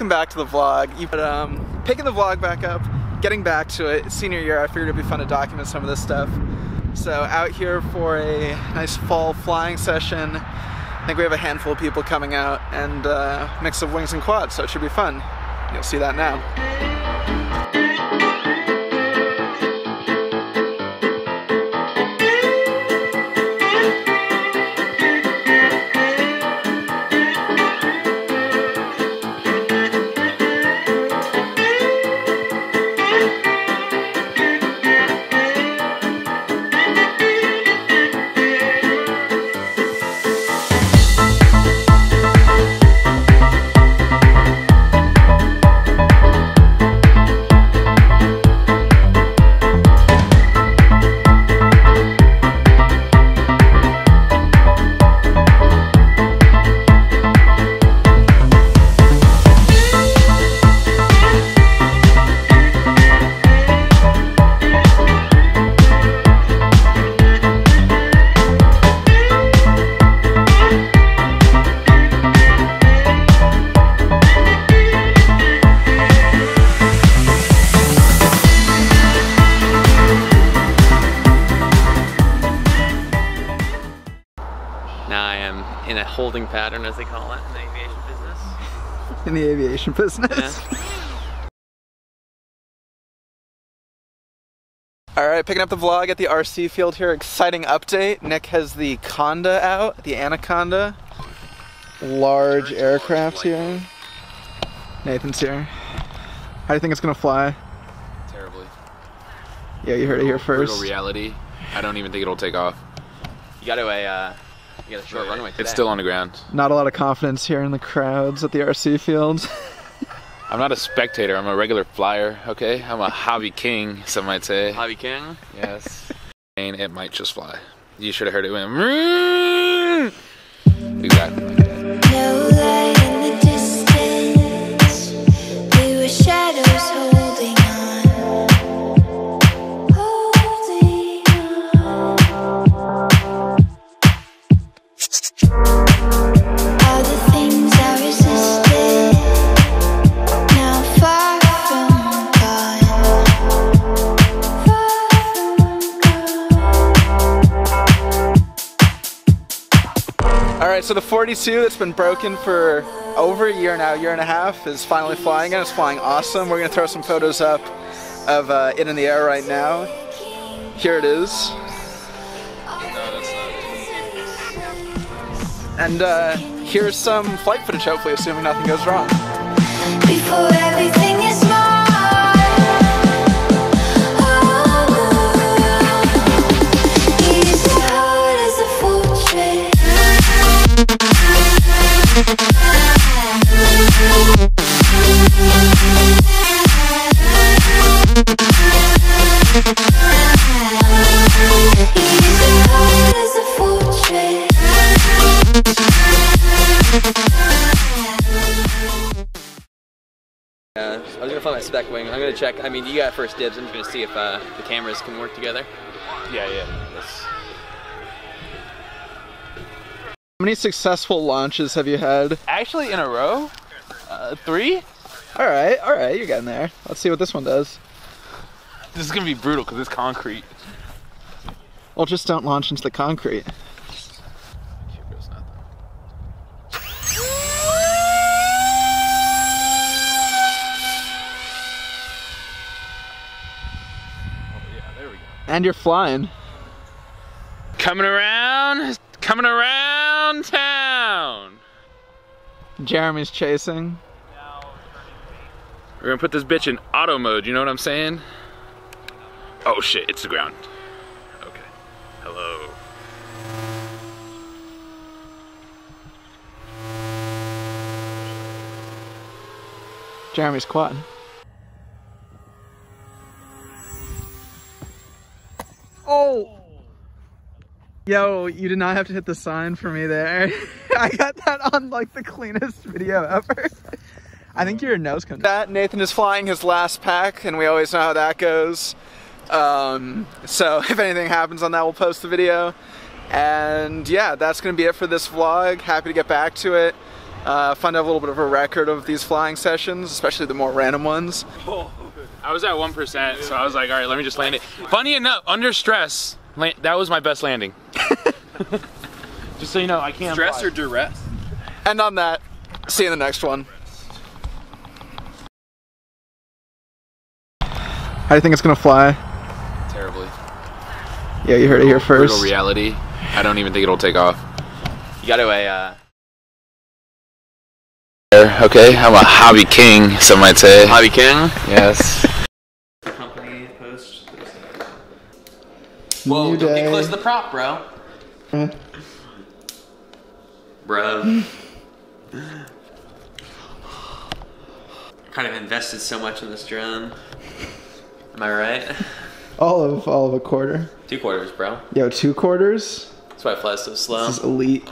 Welcome back to the vlog. You, but, um, picking the vlog back up, getting back to it. Senior year, I figured it'd be fun to document some of this stuff. So out here for a nice fall flying session. I think we have a handful of people coming out and uh, mix of wings and quads, so it should be fun. You'll see that. Now holding pattern, as they call it in the aviation business. in the aviation business. Yeah. All right, picking up the vlog at the RC field here. Exciting update. Nick has the Conda out, the Anaconda. Large aircraft here. Nathan's here. How do you think it's gonna fly? Terribly. Yeah, you heard it here Brutal first. reality. I don't even think it'll take off. You got to a, uh, you got a short runway today. It's still on the ground. Not a lot of confidence here in the crowds at the RC field. I'm not a spectator. I'm a regular flyer. Okay, I'm a hobby king. Some might say. Hobby King. Yes. and it might just fly. You should have heard it went. Exactly. So the 42 that's been broken for over a year now, year and a half, is finally flying and It's flying awesome. We're gonna throw some photos up of uh, it in the air right now. Here it is. And uh, here's some flight footage, hopefully, assuming nothing goes wrong. Yeah, I was gonna find my spec wing. I'm gonna check. I mean, you got first dibs. I'm just gonna see if uh, the cameras can work together. Yeah, yeah. That's- How many successful launches have you had? Actually, in a row, uh, three. All right, all right, you're getting there. Let's see what this one does. This is gonna be brutal because it's concrete. Well, just don't launch into the concrete. And you're flying. Coming around, coming around town. Jeremy's chasing. We're gonna put this bitch in auto mode. You know what I'm saying? Oh shit! It's the ground. Okay. Hello. Jeremy's quadding. Oh! Yo, you did not have to hit the sign for me there. I got that on like the cleanest video ever. I think your nose can. That Nathan is flying his last pack, and we always know how that goes. Um, so if anything happens on that, we'll post the video. And yeah, that's gonna be it for this vlog. Happy to get back to it. uh, find out a little bit of a record of these flying sessions, especially the more random ones. I was at 1%, so I was like, all right, let me just land it. Funny enough, under stress, that was my best landing. Just so you know, I can't. Stress fly. or duress? And on that, see you in the next one. How do you think it's gonna fly? Terribly. Yeah, you heard it here Brutal first. reality. I don't even think it'll take off. You got to a uh, Okay, I'm a hobby king, some might say. hobby king. Yes. Company post. Whoa! New don't day. get close to the prop, bro. Bro. kind of invested so much in this drone. Am I right? All of all of a quarter. Two quarters, bro. Yo, two quarters. That's why it flies so slow. This is elite.